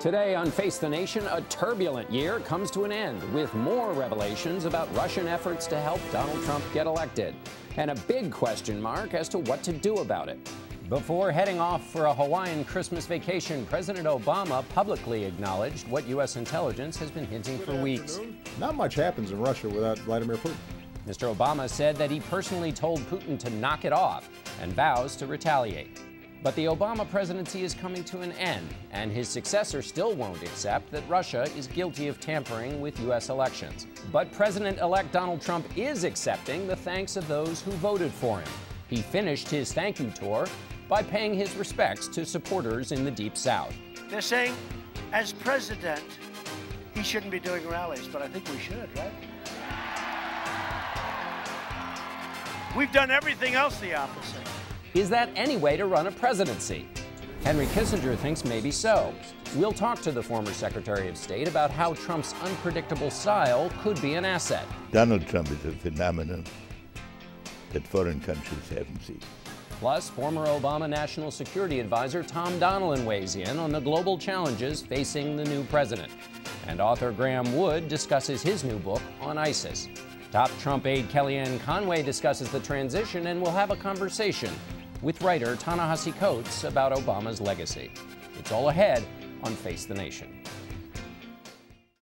Today on Face the Nation, a turbulent year comes to an end with more revelations about Russian efforts to help Donald Trump get elected and a big question mark as to what to do about it. Before heading off for a Hawaiian Christmas vacation, President Obama publicly acknowledged what U.S. intelligence has been hinting for weeks. Not much happens in Russia without Vladimir Putin. Mr. Obama said that he personally told Putin to knock it off and vows to retaliate. But the Obama presidency is coming to an end, and his successor still won't accept that Russia is guilty of tampering with U.S. elections. But President elect Donald Trump is accepting the thanks of those who voted for him. He finished his thank you tour by paying his respects to supporters in the Deep South. They're saying, as president, he shouldn't be doing rallies, but I think we should, right? We've done everything else the opposite. Is that any way to run a presidency? Henry Kissinger thinks maybe so. We'll talk to the former Secretary of State about how Trump's unpredictable style could be an asset. Donald Trump is a phenomenon that foreign countries haven't seen. Plus, former Obama National Security Advisor Tom Donilon weighs in on the global challenges facing the new president. And author Graeme Wood discusses his new book on ISIS. Top Trump aide Kellyanne Conway discusses the transition and will have a conversation with writer Ta-Nehisi Coates about Obama's legacy. It's all ahead on Face the Nation.